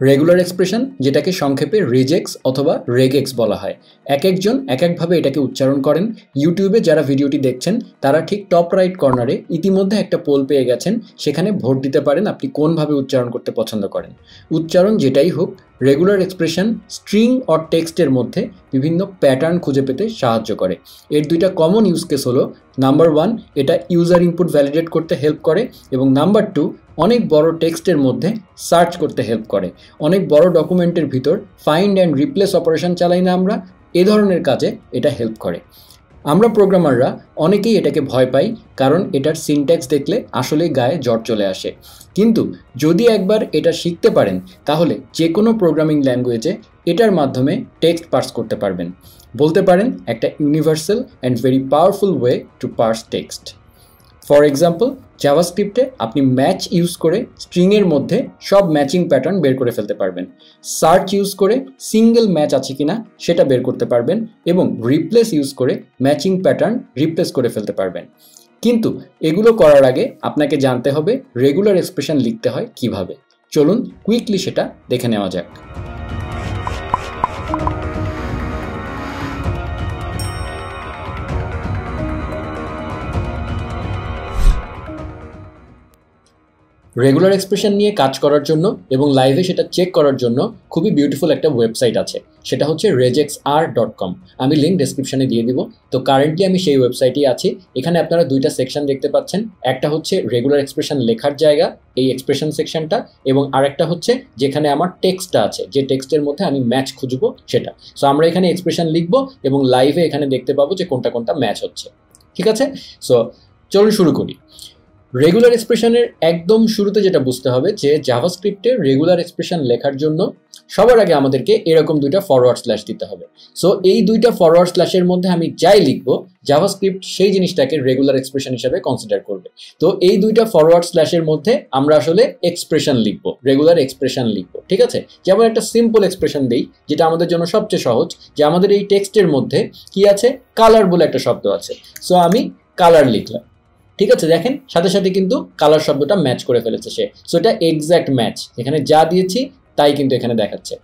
Regular expression যেটাকে সংক্ষেপে regex অথবা রেগেক্স বলা হয়। এক একজন এক একভাবে এটাকে উচ্চারণ করেন। ইউটিউবে যারা ভিডিওটি দেখছেন, তারা ঠিক টপ রাইট কর্নারে ইতিমধ্যে একটা পোল পেয়ে গেছেন। সেখানে ভোট দিতে পারেন আপনি কোনভাবে উচ্চারণ করতে পছন্দ করেন। উচ্চারণ যেটাই হোক রেগুলার এক্সপ্রেশন স্ট্রিং অর টেক্সটের মধ্যে বিভিন্ন প্যাটার্ন খুঁজে পেতে সাহায্য করে। এর দুইটা কমন ইউজ কেস হলো নাম্বার ওয়ান এটা ইউজার ইনপুট ভ্যালিডেট করতে হেল্প করে এবং নাম্বার টু অনেক বড় টেক্সটের মধ্যে সার্চ করতে হেল্প করে। অনেক বড় ডকুমেন্টের ভিতর ফাইন্ড অ্যান্ড রিপ্লেস অপারেশন চালাই না আমরা, এ ধরনের কাজে এটা হেল্প করে। আমরা প্রোগ্রামাররা অনেকেই এটাকে ভয় পাই, কারণ এটার সিনট্যাক্স দেখলে আসলেই গায়ে জ্বর চলে আসে। কিন্তু যদি একবার এটা শিখতে পারেন, তাহলে যে কোনো প্রোগ্রামিং ল্যাঙ্গুয়েজে এটার মাধ্যমে টেক্সট পার্স করতে পারবেন। বলতে পারেন, একটা universal and very powerful way to parse text for example জাভাস্ক্রিপ্টে আপনি ম্যাচ ইউজ করে স্ট্রিংয়ের মধ্যে সব ম্যাচিং প্যাটার্ন বের করে ফেলতে পারবেন। সার্চ ইউজ করে সিঙ্গেল ম্যাচ আছে কিনা সেটা বের করতে পারবেন এবং রিপ্লেস ইউজ করে ম্যাচিং প্যাটার্ন রিপ্লেস করে ফেলতে পারবেন। কিন্তু এগুলো করার আগে আপনাকে জানতে হবে রেগুলার এক্সপ্রেশন লিখতে হয় কীভাবে। চলুন কুইকলি সেটা দেখে নেওয়া যাক। রেগুলার এক্সপ্রেশন নিয়ে কাজ করার জন্য এবং লাইভে সেটা চেক করার জন্য খুবই বিউটিফুল একটা ওয়েবসাইট আছে। সেটা হচ্ছে রেজেক্স আর ডট কম আমি লিঙ্ক ডিসক্রিপশনে দিয়ে দিব। তো কারেন্টলি আমি সেই ওয়েবসাইটেই আছি। এখানে আপনারা দুইটা সেকশন দেখতে পাচ্ছেন। একটা হচ্ছে রেগুলার এক্সপ্রেশন লেখার জায়গা, এই এক্সপ্রেশন সেকশনটা এবং আরেকটা হচ্ছে যেখানে আমার টেক্সটটা আছে, যে টেক্সটের মধ্যে আমি ম্যাচ খুঁজবো সেটা। সো আমরা এখানে এক্সপ্রেশন লিখব এবং লাইভে এখানে দেখতে পাবো যে কোনটা কোনটা ম্যাচ হচ্ছে। ঠিক আছে? সো চলুন শুরু করি। রেগুলার এক্সপ্রেশনের একদম শুরুতে যেটা বুঝতে হবে যে জাভাস্ক্রিপ্টে রেগুলার এক্সপ্রেশন লেখার জন্য সবার আগে আমাদেরকে এরকম দুইটা ফরওয়ার্ড স্ল্যাশ দিতে হবে। সো এই দুইটা ফরওয়ার্ড স্ল্যাশের মধ্যে আমি যাই লিখব জাভাস্ক্রিপ্ট সেই জিনিসটাকে রেগুলার এক্সপ্রেশন হিসাবে কনসিডার করবে। তো, এই দুইটা ফরওয়ার্ড স্ল্যাশের মধ্যে আমরা আসলে এক্সপ্রেশন লিখব রেগুলার এক্সপ্রেশন লিখব, ঠিক আছে? যেমন একটা সিম্পল এক্সপ্রেশন দিই, যেটা আমাদের জন্য সবচেয়ে সহজ, যে আমাদের এই টেক্সটের মধ্যে কি আছে? কালার বলে একটা শব্দ আছে। সো আমি কালার লিখলাম। ঠিক আছে, দেখেন, সাথে সাথে কিন্তু কালার শব্দটা ম্যাচ করে ফেলেছে সে। সো এটা এক্স্যাক্ট ম্যাচ এখানে যা দিয়েছি, তাই কিন্তু এখানে দেখাচ্ছে।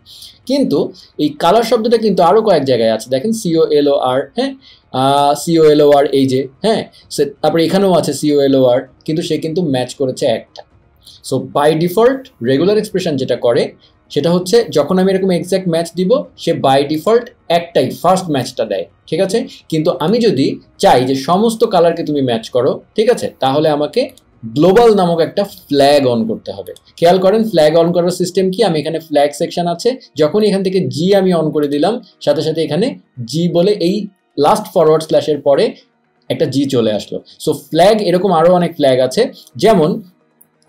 কিন্তু এই কালার শব্দটা কিন্তু আরও কয়েক জায়গায় আছে। দেখেন সিও এলও আর হ্যাঁ? সিও এলও আর এই যে হ্যাঁ? সে তারপরে এখানেও আছে সিও এলও আর কিন্তু সে কিন্তু ম্যাচ করেছে একটা। So by default regular expression যেটা করে সেটা হচ্ছে যখন আমি এরকম এক্স্যাক্ট ম্যাচ দিব, সে বাই ডিফল্ট একটাই ফার্স্ট ম্যাচটা দেয়, ঠিক আছে? কিন্তু আমি যদি চাই যে সমস্ত কালারকে তুমি ম্যাচ করো, ঠিক আছে? তাহলে আমাকে গ্লোবাল নামক একটা ফ্ল্যাগ অন করতে হবে। খেয়াল করেন ফ্ল্যাগ অন করার সিস্টেম কি? আমি এখানে ফ্ল্যাগ সেকশন আছে। যখনই এখান থেকে জি আমি অন করে দিলাম, সাথে সাথে এখানে জি বলে এই লাস্ট ফরওয়ার্ড স্ল্যাশের পরে একটা জি চলে আসলো। সো ফ্ল্যাগ এরকম আরও অনেক ফ্ল্যাগ আছে। যেমন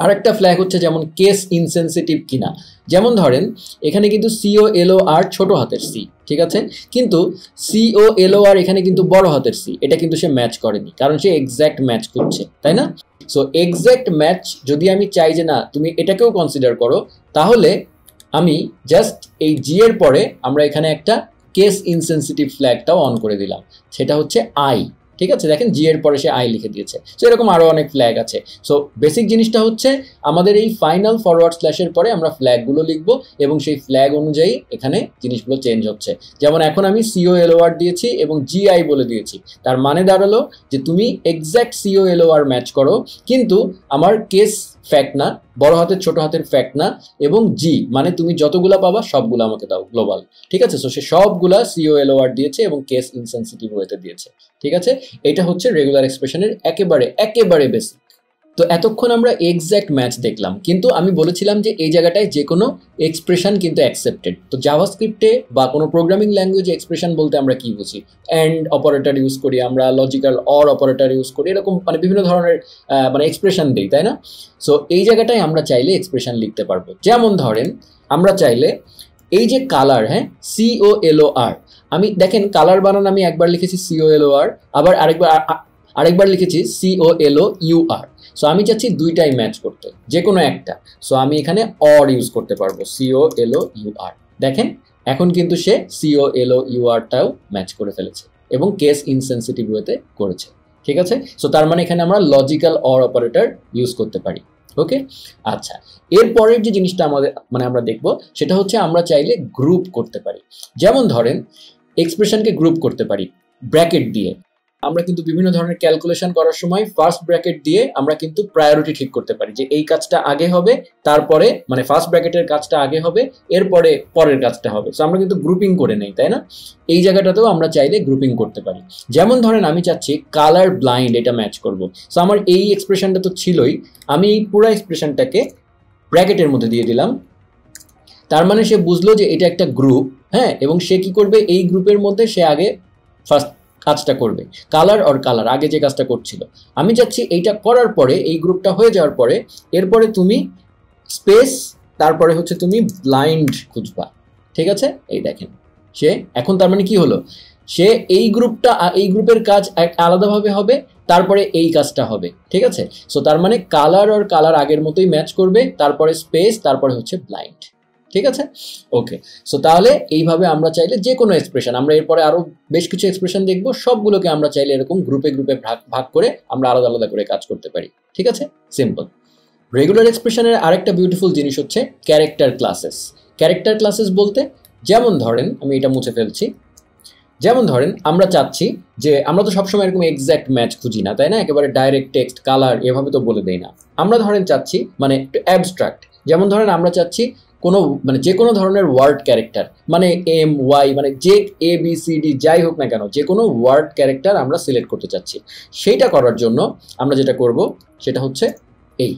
আরেকটা ফ্ল্যাগ হচ্ছে যেমন কেস ইনসেন্সিটিভ কিনা। যেমন ধরেন, এখানে কিন্তু সিও এলও আর ছোট হাতের সি ঠিক আছে? কিন্তু সিও এলও আর এখানে কিন্তু বড় হাতের সি এটা কিন্তু সে ম্যাচ করেনি, কারণ সে এক্স্যাক্ট ম্যাচ করছে, তাই না? সো এক্স্যাক্ট ম্যাচ যদি আমি চাই যে না, তুমি এটাকেও কনসিডার করো, তাহলে আমি জাস্ট এই জি এর পরে আমরা এখানে একটা কেস ইনসেন্সিটিভ ফ্ল্যাগটাও অন করে দিলাম। সেটা হচ্ছে আই ঠিক আছে? দেখেন জি এর পরে সে আই লিখে দিয়েছে। সো এরকম আরও অনেক ফ্ল্যাগ আছে। সো বেসিক জিনিসটা হচ্ছে আমাদের এই ফাইনাল ফরওয়ার্ড স্ল্যাশের পরে আমরা ফ্ল্যাগগুলো লিখব এবং সেই ফ্ল্যাগ অনুযায়ী এখানে জিনিসগুলো চেঞ্জ হচ্ছে। যেমন এখন আমি সিও এলওআর দিয়েছি এবং জিআই বলে দিয়েছি। তার মানে দাঁড়াল যে তুমি এক্স্যাক্ট সিও এলওআর ম্যাচ করো, কিন্তু আমার কেস ফ্যাক্ট না, বড় হাতের ছোট হাতের ফ্যাক্ট না এবং জি মানে তুমি যতগুলা পাবা সবগুলো আমাকে দাও গ্লোবাল ঠিক আছে? সো সে সবগুলা সিও এলওআর দিয়েছে এবং কেস ইনসেন্সিটিভ ওয়েতে দিয়েছে। ঠিক আছে? এটা হচ্ছে রেগুলার এক্সপ্রেশনের একেবারে একেবারে বেসিক তো এতক্ষণ আমরা এক্স্যাক্ট ম্যাচ দেখলাম, কিন্তু আমি বলেছিলাম যে এই জায়গাটায় যে কোনো এক্সপ্রেশন কিন্তু অ্যাকসেপ্টেড তো জাভাস্ক্রিপ্টে বা কোনো প্রোগ্রামিং ল্যাঙ্গুয়েজে এক্সপ্রেশন বলতে আমরা কি বুঝি? অ্যান্ড অপারেটর ইউজ করি আমরা লজিক্যাল অর অপারেটর ইউজ করি, এরকম মানে বিভিন্ন ধরনের মানে এক্সপ্রেশন দিই, তাই না? সো এই জায়গাটায় আমরা চাইলে এক্সপ্রেশন লিখতে পারব। যেমন ধরেন, আমরা চাইলে এই যে কালার হ্যাঁ সিও এলও আর আমি, দেখেন কালার বানান আমি একবার লিখেছি সিও এলও আর আবার আরেকবার আরেকবার লিখেছি C O L O U R so আমি চাচ্ছি দুইটাই ম্যাচ করতে যে কোনো একটা। সো আমি এখানে অর ইউজ করতে পারব সিও এলও ইউ আর দেখেন, এখন কিন্তু সে C O L O U আরটাও match করে ফেলেছে এবং কেস ইনসেন্সিটিভ ওয়েতে করেছে। ঠিক আছে? সো তার মানে এখানে আমরা লজিক্যাল অর অপারেটর ইউজ করতে পারি। ওকে আচ্ছা এরপরের যে জিনিসটা আমাদের মানে আমরা দেখব, সেটা হচ্ছে আমরা চাইলে গ্রুপ করতে পারি। যেমন ধরেন এক্সপ্রেশনকে গ্রুপ করতে পারি ব্র্যাকেট দিয়ে। আমরা কিন্তু বিভিন্ন ধরনের ক্যালকুলেশন করার সময় ফার্স্ট ব্র্যাকেট দিয়ে আমরা কিন্তু প্রায়োরিটি ঠিক করতে পারি যে এই কাজটা আগে হবে, তারপরে মানে ফার্স্ট ব্র্যাকেটের কাজটা আগে হবে, এরপরে পরের কাজটা হবে। সো আমরা কিন্তু গ্রুপিং করে নেই, তাই না? এই জায়গাটাতেও আমরা চাইলে গ্রুপিং করতে পারি। যেমন ধরেন আমি চাচ্ছি কালার ব্লাইন্ড এটা ম্যাচ করব। সো আমার এই এক্সপ্রেশনটা তো ছিলই, আমি এই পুরো এক্সপ্রেশনটাকে ব্র্যাকেটের মধ্যে দিয়ে দিলাম। তার মানে সে বুঝলো যে এটা একটা গ্রুপ হ্যাঁ এবং সে কি করবে? এই গ্রুপের মধ্যে সে আগে ফার্স্ট কাজটা করবে। কালার অর কালার আগে যে কাজটা করছিল। আমি চাচ্ছি এইটা করার পরে, এই গ্রুপটা হয়ে যাওয়ার পরে, এরপরে তুমি স্পেস তারপরে হচ্ছে তুমি ব্লাইন্ড খুঁজবা। ঠিক আছে? এই দেখেন। সে এখন তার মানে কি হলো? সে এই গ্রুপটা, এই গ্রুপের কাজ আলাদাভাবে হবে, তারপরে এই কাজটা হবে। ঠিক আছে? সো তার মানে কালার আর কালার আগের মতোই ম্যাচ করবে, তারপরে স্পেস তারপরে হচ্ছে ব্লাইন্ড ঠিক আছে? ওকে সো তাহলে এইভাবে আমরা চাইলে যে কোনো এক্সপ্রেশন আমরা এরপরে আরও বেশ কিছু এক্সপ্রেশন দেখব, সবগুলোকে আমরা চাইলে এরকম গ্রুপে গ্রুপে ভাগ ভাগ করে আমরা আলাদা আলাদা করে কাজ করতে পারি। ঠিক আছে? সিম্পল রেগুলার এক্সপ্রেশনের আরেকটা বিউটিফুল জিনিস হচ্ছে ক্যারেক্টার ক্লাসেস ক্যারেক্টার ক্লাসেস বলতে, যেমন ধরেন, আমি এটা মুছে ফেলছি, যেমন ধরেন, আমরা চাচ্ছি যে, আমরা তো সবসময় এরকম এক্স্যাক্ট ম্যাচ খুঁজি না, তাই না? একেবারে ডাইরেক্ট টেক্সট কালার এভাবে তো বলে দেই না। আমরা ধরেন চাচ্ছি মানে একটু অ্যাবস্ট্রাক্ট যেমন ধরেন আমরা চাচ্ছি কোনো মানে যে কোনো ধরনের ওয়ার্ড ক্যারেক্টার মানে এম ওয়াই মানে যে এ বি সি ডি যাই হোক না কেন, যে কোনো ওয়ার্ড ক্যারেক্টার আমরা সিলেক্ট করতে চাচ্ছি। সেইটা করার জন্য আমরা যেটা করব, সেটা হচ্ছে এই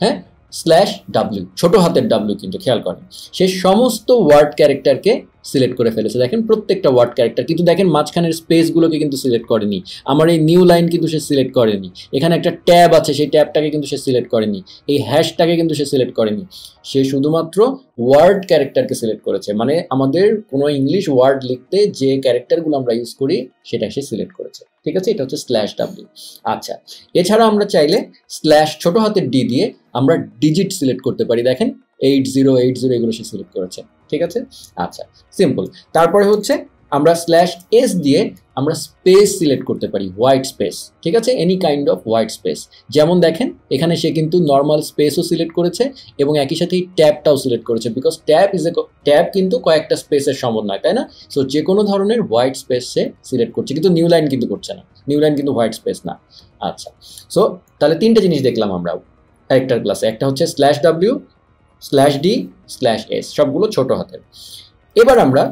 হ্যাঁ? স্ল্যাশ ডাব্লিউ ছোটো হাতের ডাব্লিউ কিন্তু খেয়াল করেন। সে সমস্ত ওয়ার্ড ক্যারেক্টারকে সিলেক্ট করে ফেলেছে। দেখেন প্রত্যেকটা ওয়ার্ড ক্যারেক্টার, কিন্তু দেখেন মাঝখানের স্পেসগুলোকে কিন্তু সিলেক্ট করেনি। আমার এই নিউ লাইন কিন্তু সে সিলেক্ট করেনি। এখানে একটা ট্যাব আছে, সেই ট্যাবটাকে কিন্তু সে সিলেক্ট করেনি। এই হ্যাশটাকে কিন্তু সে সিলেক্ট করেনি। সে শুধুমাত্র ওয়ার্ড ক্যারেক্টারকে সিলেক্ট করেছে। মানে আমাদের কোনো ইংলিশ ওয়ার্ড লিখতে যে ক্যারেক্টারগুলো আমরা ইউজ করি সেটা সে সিলেক্ট করেছে। ঠিক আছে? এটা হচ্ছে স্ল্যাশ ডাব্লিউ আচ্ছা এছাড়া আমরা চাইলে স্ল্যাশ ছোট হাতের ডি দিয়ে আমরা ডিজিট সিলেক্ট করতে পারি। দেখেন এইট জিরো এইট জিরো এগুলো সে সিলেক্ট করেছে। ঠিক আছে? আচ্ছা সিম্পল তারপরে হচ্ছে আমরা স্ল্যাশ এস দিয়ে আমরা স্পেস সিলেক্ট করতে পারি হোয়াইট স্পেস ঠিক আছে? Any kind of white space যেমন দেখেন, এখানে সে কিন্তু নর্মাল স্পেসও সিলেক্ট করেছে এবং একই সাথে ট্যাবটাও সিলেক্ট করেছে because tab is a tab কিন্তু কয়েকটা স্পেসের সমন্বয় তাই না? সো যে কোনো ধরনের হোয়াইট স্পেস সে সিলেক্ট করছে, কিন্তু নিউ লাইন কিন্তু করছে না। নিউ লাইন কিন্তু হোয়াইট স্পেস না। আচ্ছা সো তাহলে তিনটে জিনিস দেখলাম আমরা। ক্যারেক্টার ক্লাসে একটা হচ্ছে slash W slash D slash S সবগুলো ছোট হাতের। এবার আমরা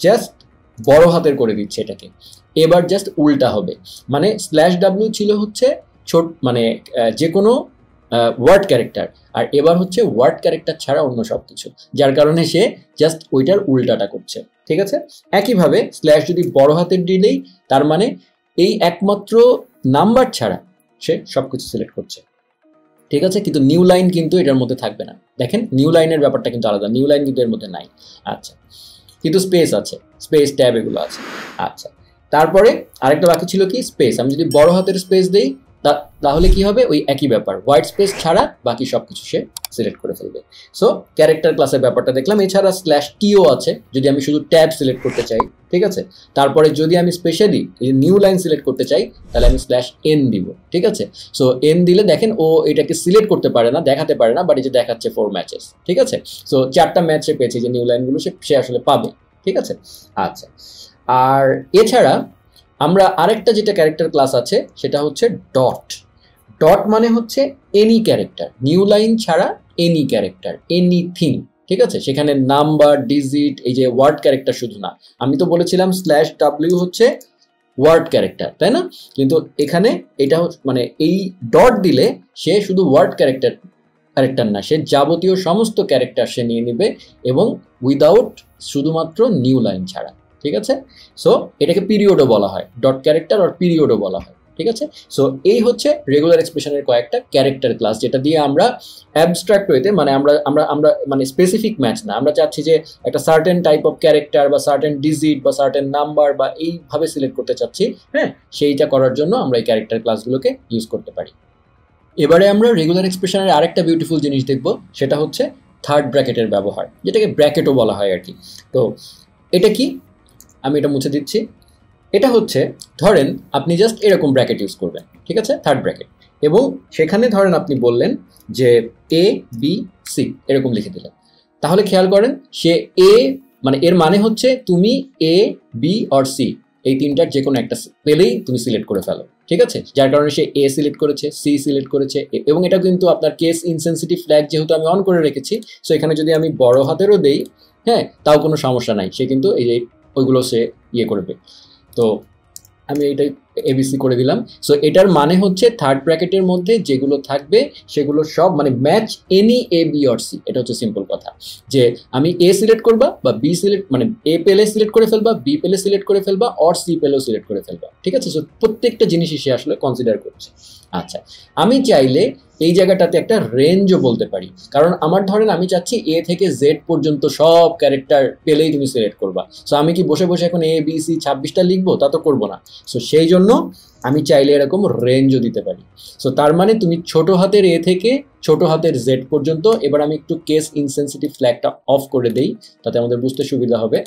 জাস্ট বড় হাতের করে দিচ্ছি এটাকে। এবার জাস্ট উল্টা হবে। মানে স্ল্যাশ ডাব্লিউ ছিল হচ্ছে ছোট মানে যে কোনো ওয়ার্ড ক্যারেক্টার আর এবার হচ্ছে ওয়ার্ড ক্যারেক্টার ছাড়া অন্য সব কিছু। যার কারণে সে জাস্ট ওইটার উল্টাটা করছে। ঠিক আছে? একইভাবে স্ল্যাশ যদি বড় হাতের দিলেই তার মানে এই একমাত্র নাম্বার ছাড়া সে সব কিছু সিলেক্ট করছে। ঠিক আছে? কিন্তু নিউ লাইন কিন্তু এটার মধ্যে থাকবে না। দেখেন নিউ লাইনের ব্যাপারটা কিন্তু আলাদা। নিউ লাইন কিন্তু এর মধ্যে নাই। আচ্ছা। কিন্তু স্পেস আছে স্পেস ট্যাব এগুলো আছে। আচ্ছা তারপরে আরেকটা বাকি ছিল কি? স্পেস আমি যদি বড় হাতের স্পেস দেই তাহলে কি হবে? ওই একই ব্যাপার। হোয়াইট স্পেস ছাড়া বাকি সব কিছু সে সিলেক্ট করে ফেলবে। সো ক্যারেক্টার ক্লাসের ব্যাপারটা দেখলাম। এছাড়া স্ল্যাশ টিও আছে। যদি আমি শুধু ট্যাব সিলেক্ট করতে চাই, ঠিক আছে? তারপরে যদি আমি স্পেশালি নিউ লাইন সিলেক্ট করতে চাই, তাহলে আমি স্ল্যাশ এন দিব, ঠিক আছে? সো এন দিলে দেখেন ও এটাকে সিলেক্ট করতে পারে না, দেখাতে পারে না বাট এই যে দেখাচ্ছে ফোর ম্যাচেস ঠিক আছে? সো চারটা ম্যাচ সে পেয়েছে যে নিউ লাইনগুলো সে সে আসলে পাবে, ঠিক আছে? আচ্ছা। আর এছাড়া আমরা আরেকটা যেটা ক্যারেক্টার ক্লাস আছে, সেটা হচ্ছে ডট ডট মানে হচ্ছে এনি ক্যারেক্টার নিউ লাইন ছাড়া এনি ক্যারেক্টার এনিথিং ঠিক আছে? সেখানে নাম্বার ডিজিট এই যে ওয়ার্ড ক্যারেক্টার শুধু না। আমি তো বলেছিলাম স্ল্যাশ ডাব্লিউ হচ্ছে ওয়ার্ড ক্যারেক্টার তাই না? কিন্তু এখানে এটা মানে এই ডট দিলে সে শুধু ওয়ার্ড ক্যারেক্টার ক্যারেক্টার না, সে যাবতীয় সমস্ত ক্যারেক্টার সে নিয়ে নেবে এবং উইদাউট শুধুমাত্র নিউ লাইন ছাড়া। ঠিক আছে? সো এটাকে পিরিয়ডও বলা হয়। ডট ক্যারেক্টার আর পিরিয়ডও বলা হয়। ঠিক আছে? সো এই হচ্ছে রেগুলার এক্সপ্রেশনের কয়েকটা ক্যারেক্টার ক্লাস যেটা দিয়ে আমরা অ্যাবস্ট্রাক্ট হইতে মানে আমরা আমরা আমরা মানে স্পেসিফিক ম্যাচ না। আমরা চাচ্ছি যে একটা সার্টেন টাইপ অফ ক্যারেক্টার বা সার্টেন ডিজিট বা সার্টেন নাম্বার বা এইভাবে সিলেক্ট করতে চাচ্ছি হ্যাঁ? সেইটা করার জন্য আমরা এই ক্যারেক্টার ক্লাসগুলোকে ইউজ করতে পারি। এবারে আমরা রেগুলার এক্সপ্রেশনের আরেকটা বিউটিফুল জিনিস দেখব, সেটা হচ্ছে থার্ড ব্র্যাকেটের ব্যবহার, যেটাকে ব্র্যাকেটও বলা হয় আর কি। তো, এটা কি? আমি এটা মুছে দিচ্ছি। এটা হচ্ছে, ধরেন আপনি জাস্ট এরকম ব্র্যাকেট ইউজ করবেন, ঠিক আছে? থার্ড ব্র্যাকেট এবং সেখানে ধরেন আপনি বললেন যে এ বি সি এরকম লিখে দিলেন। তাহলে খেয়াল করেন, সে এ মানে এর মানে হচ্ছে তুমি এ বি অর সি এই তিনটার যে কোনো একটা পেলেই তুমি সিলেক্ট করে ফেলো, ঠিক আছে? যার কারণে সে এ সিলেক্ট করেছে সি সিলেক্ট করেছে এবং এটা কিন্তু আপনার কেস ইনসেন্সিটিভ ফ্ল্যাগ যেহেতু আমি অন করে রেখেছি সো এখানে যদি আমি বড় হাতেরও দেই হ্যাঁ তাও কোনো সমস্যা নাই। সে কিন্তু এই ওইগুলো সে ইয়ে করবে। তো আমি এইটাই এবিসি করে দিলাম। সো এটার মানে হচ্ছে থার্ড ব্র্যাকেটের মধ্যে যেগুলো থাকবে, সেগুলো সব মানে match any A B or C এটা হচ্ছে সিম্পল কথা। যে আমি এ সিলেক্ট করবা বা বি সিলেক্ট মানে এ পেলে সিলেক্ট করে ফেলবা বি পেলে সিলেক্ট করে ফেলবা অর সি পেলেও সিলেক্ট করে ফেলবা। ঠিক আছে? সো প্রত্যেকটা জিনিসই সে আসলে কনসিডার করছে। আচ্ছা আমি চাইলে এই জায়গাটাতে একটা রেঞ্জও বলতে পারি। কারণ আমার ধরেন আমি চাচ্ছি এ থেকে জেড পর্যন্ত সব ক্যারেক্টার পেলেই তুমি সিলেক্ট করবা। সো আমি কি বসে বসে এখন এ বি সি ছাব্বিশটা লিখব? তা তো করব না। সো সেই জন্য আমি চাইলে এরকম রেঞ্জও দিতে পারি। সো তার মানে তুমি ছোট হাতের এ থেকে ছোট হাতের জেড পর্যন্ত এবার আমি একটু কেস ইনসেন্সিটিভ ফ্ল্যাগটা অফ করে দেই, তাতে আমাদের বুঝতে সুবিধা হবে।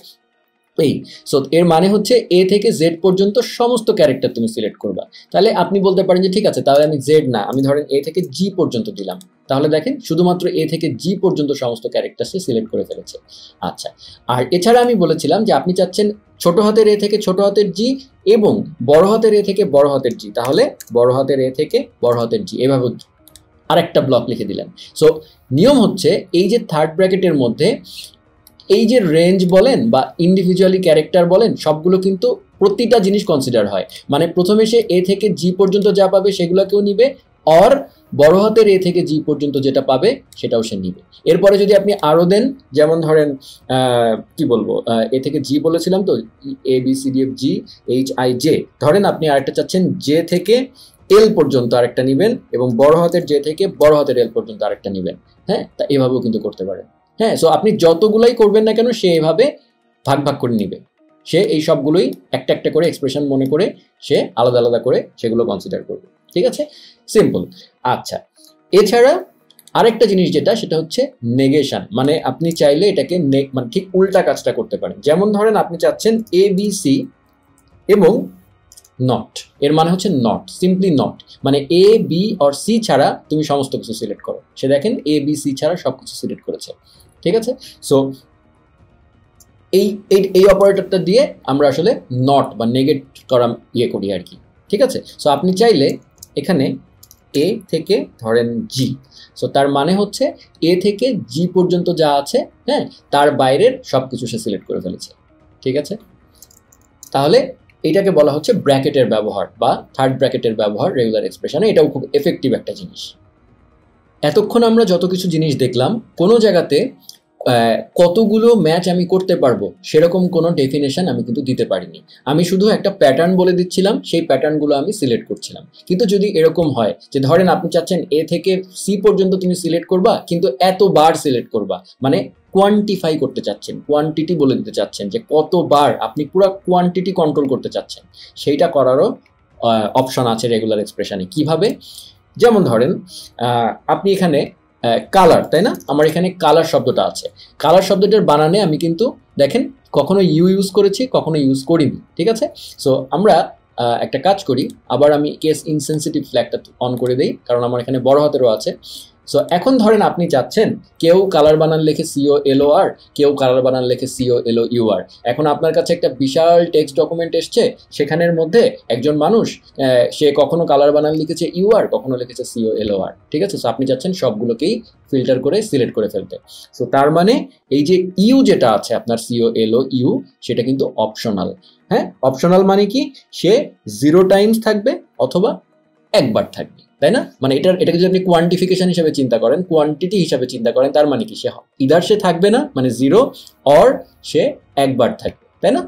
এই সো এর মানে হচ্ছে এ থেকে জেড পর্যন্ত সমস্ত ক্যারেক্টার তুমি সিলেক্ট করবা। তাহলে আপনি বলতে পারেন যে, ঠিক আছে, তাহলে আমি জেড না, আমি ধরেন এ থেকে জি পর্যন্ত দিলাম। তাহলে দেখেন, শুধুমাত্র এ থেকে জি পর্যন্ত সমস্ত ক্যারেক্টার সে সিলেক্ট করে ফেলেছে। আচ্ছা আর এছাড়া আমি বলেছিলাম যে, আপনি চাচ্ছেন ছোট হাতের এ থেকে ছোট হাতের জি এবং বড় হাতের এ থেকে বড় হাতের জি, তাহলে বড় হাতের এ থেকে বড় হাতের জি, এভাবে আরেকটা ব্লক লিখে দিলেন। সো নিয়ম হচ্ছে এই যে থার্ড ব্র্যাকেটের মধ্যে এই যে রেঞ্জ বলেন বা ইন্ডিভিজুয়ালি ক্যারেক্টার বলেন, সবগুলো কিন্তু প্রতিটা জিনিস কনসিডার হয়। মানে প্রথমে সে এ থেকে জি পর্যন্ত যা পাবে সেগুলোকেও নিবে অর বড় হাতের এ থেকে জি পর্যন্ত যেটা পাবে, সেটাও সে নিবে। এরপরে যদি আপনি আরও দেন, যেমন ধরেন কি বলব এ থেকে জি বলেছিলাম তো A, B, C, D, F, G, H, I, J, ধরেন আপনি আরেকটা চাচ্ছেন, জে থেকে এল পর্যন্ত আরেকটা নেবেন এবং বড় হাতের জে থেকে বড় হাতের এল পর্যন্ত আরেকটা নেবেন। হ্যাঁ? তা এভাবেও কিন্তু করতে পারেন। হ্যাঁ? সো আপনি যতগুলোই করবেন না কেন, সে এভাবে ভাগ ভাগ করে নিবে। সে এই সবগুলোই একটা একটা করে এক্সপ্রেশন মনে করে, সে আলাদা আলাদা করে সেগুলো কনসিডার করবে। ঠিক আছে? সিম্পল আচ্ছা এছাড়া আরেকটা জিনিস যেটা, সেটা হচ্ছে নেগেশন মানে আপনি চাইলে এটাকে মানে ঠিক উল্টা কাজটা করতে পারেন। যেমন ধরেন আপনি চাচ্ছেন এ বি সি এবং নট এর মানে হচ্ছে নট সিম্পলি নট মানে এ বি অর সি ছাড়া তুমি সমস্ত কিছু সিলেক্ট করো। সে দেখেন এ বি সি ছাড়া সব কিছু সিলেক্ট করেছে। ঠিক আছে? সো এই এই অপারেটরটা দিয়ে আমরা আসলে নট বা নেগেট করা ইয়ে করি আর কি। ঠিক আছে? সো আপনি চাইলে এখানে এ থেকে ধরেন জি সো তার মানে হচ্ছে এ থেকে জি পর্যন্ত যা আছে হ্যাঁ তার বাইরের সব কিছু সে সিলেক্ট করে ফেলেছে। ঠিক আছে? তাহলে এটাকে বলা হচ্ছে ব্র্যাকেটের ব্যবহার বা থার্ড ব্র্যাকেটের ব্যবহার রেগুলার এক্সপ্রেশনে এটাও খুব এফেক্টিভ একটা জিনিস। এতক্ষণ আমরা যত কিছু জিনিস দেখলাম, কোনো জায়গাতে কতগুলো ম্যাচ আমি করতে পারব, সেরকম কোনো ডেফিনেশন আমি কিন্তু দিতে পারিনি। আমি শুধু একটা প্যাটার্ন বলে দিচ্ছিলাম, সেই প্যাটার্নগুলো আমি সিলেক্ট করছিলাম। কিন্তু যদি এরকম হয় যে ধরেন আপনি চাচ্ছেন এ থেকে সি পর্যন্ত তুমি সিলেক্ট করবা, কিন্তু এতবার সিলেক্ট করবা মানে কোয়ান্টিফাই করতে চাচ্ছেন কোয়ান্টিটি বলে দিতে চাচ্ছেন যে কতবার আপনি পুরো কোয়ান্টিটি কন্ট্রোল করতে চাচ্ছেন, সেইটা করারও অপশন আছে রেগুলার এক্সপ্রেশনে কীভাবে? যেমন ধরেন আপনি এখানে কালার তাই না? আমার এখানে কালার শব্দটা আছে। কালার শব্দটার বানানে আমি কিন্তু, দেখেন, কখনো ইউ ইউজ করেছি, কখনো ইউজ করিনি, ঠিক আছে? সো আমরা একটা কাজ করি, আবার আমি কেস ইনসেন্সিটিভ ফ্ল্যাগটা অন করে দিই, কারণ আমার এখানে বড় হাতেরও আছে। সো এখন ধরেন আপনি চাচ্ছেন কেউ কালার বানান লেখে সিও এলও আর কেউ কালার বানান লেখে সিও এলও ইউ আর এখন আপনার কাছে একটা বিশাল টেক্সট ডকুমেন্ট এসছে, সেখানের মধ্যে একজন মানুষ সে কখনো কালার বানান লিখেছে ইউ আর কখনো লিখেছে সিও এলও আর ঠিক আছে? সো আপনি চাচ্ছেন সবগুলোকেই ফিল্টার করে সিলেক্ট করে ফেলতে। সো তার মানে এই যে ইউ যেটা আছে, আপনার সিও এলও ইউ সেটা কিন্তু অপশনাল হ্যাঁ? অপশনাল মানে কি? সে জিরো টাইমস থাকবে অথবা একবার থাকবে। তাই না? মানে এটার, এটাকে যদি আপনি কোয়ান্টিফিকেশন হিসেবে চিন্তা করেন কোয়ান্টিটি হিসাবে চিন্তা করেন, তার মানে কি? সে ইদার সে থাকবে না মানে জিরো অর সে একবার থাকবে। তাই না?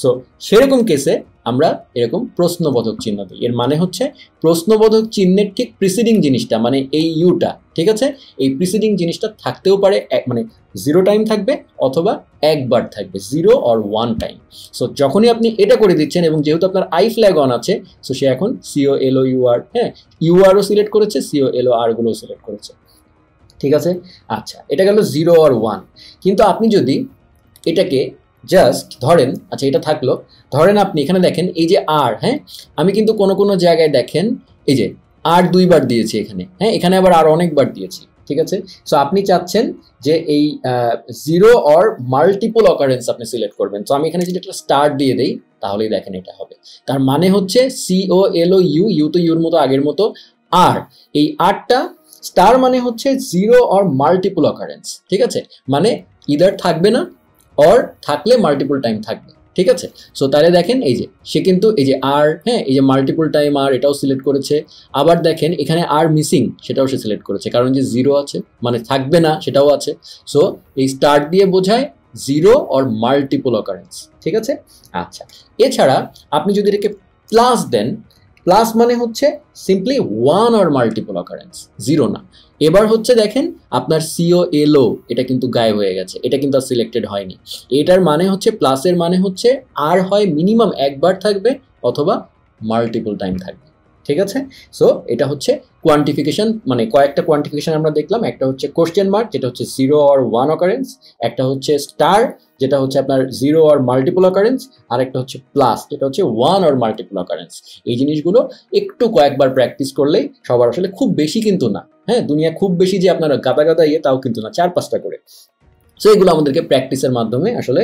সো সেরকম কেসে আমরা এরকম প্রশ্নবোধক চিহ্ন দিই। এর মানে হচ্ছে প্রশ্নবোধক চিহ্নের ঠিক প্রিসিডিং জিনিসটা মানে এই ইউটা ঠিক আছে? এই প্রিসিডিং জিনিসটা থাকতেও পারে, এক মানে জিরো টাইম থাকবে অথবা একবার থাকবে zero or one time so যখনই আপনি এটা করে দিচ্ছেন এবং যেহেতু আপনার আই ফ্ল্যাগ অন আছে সো সে এখন C O L O U R হ্যাঁ ইউআরও সিলেক্ট করেছে সিও এলও আরগুলোও সিলেক্ট করেছে। ঠিক আছে? আচ্ছা এটা গেল জিরো আর ওয়ান কিন্তু আপনি যদি এটাকে জাস্ট ধরেন আচ্ছা এটা থাকল, ধরেন আপনি এখানে দেখেন এই যে আর হ্যাঁ? আমি কিন্তু কোনো কোনো জায়গায় দেখেন, এই যে আর দুইবার দিয়েছি এখানে হ্যাঁ? এখানে আবার আর অনেকবার দিয়েছি, ঠিক আছে? সো আপনি চাচ্ছেন যে এই জিরো অর মাল্টিপল অকারেন্স আপনি সিলেক্ট করবেন। তো আমি এখানে যদি একটা স্টার্ট দিয়ে দিই, তাহলেই দেখেন এটা হবে। তার মানে হচ্ছে C O L O U U তো ইউর মতো, আগের মতো আর এই আরটা স্টার মানে হচ্ছে জিরো অর মাল্টিপল অকারেন্স ঠিক আছে? মানে ইদার থাকবে না অর থাকলে মাল্টিপল টাইম থাকবে, ঠিক আছে? সো তাহলে দেখেন এই যে, সে কিন্তু এই যে আর হ্যাঁ এই যে মাল্টিপল টাইম আর এটাও সিলেক্ট করেছে। আবার দেখেন এখানে আর মিসিং সেটাও সে সিলেক্ট করেছে, কারণ যে জিরো আছে মানে থাকবে না, সেটাও আছে। সো এই স্টার্ট দিয়ে বোঝায় জিরো অর মাল্টিপল অকারেন্স ঠিক আছে? আচ্ছা এছাড়া আপনি যদি এটাকে প্লাস দেন প্লাস মানে হচ্ছে simply one or multiple occurrence zero না। এবার হচ্ছে দেখেন, আপনার সিও এলো এটা কিন্তু গায়ে হয়ে গেছে, এটা কিন্তু আর সিলেক্টেড হয়নি। এটার মানে হচ্ছে প্লাসের মানে হচ্ছে, আর হয় মিনিমাম একবার থাকবে অথবা মাল্টিপল টাইম থাকবে। ঠিক আছে? সো এটা হচ্ছে কোয়ান্টিফিকেশন মানে কয়েকটা কোয়ান্টিফিকেশন আমরা দেখলাম, একটা হচ্ছে কোশ্চেন মার্ক যেটা হচ্ছে জিরো আর ওয়ান অকারেন্স একটা হচ্ছে স্টার যেটা হচ্ছে আপনার জিরো আর মাল্টিপল অকারেন্স আর একটা হচ্ছে প্লাস যেটা হচ্ছে ওয়ান আর মাল্টিপল অকারেন্স এই জিনিসগুলো একটু কয়েকবার প্র্যাকটিস করলেই সবার আসলে খুব বেশি কিন্তু না। হ্যাঁ দুনিয়া খুব বেশি যে আপনারা গাদা গাদা ইয়ে তাও কিন্তু না, চার পাঁচটা করে। সো এগুলো আমাদেরকে প্র্যাকটিসের মাধ্যমে আসলে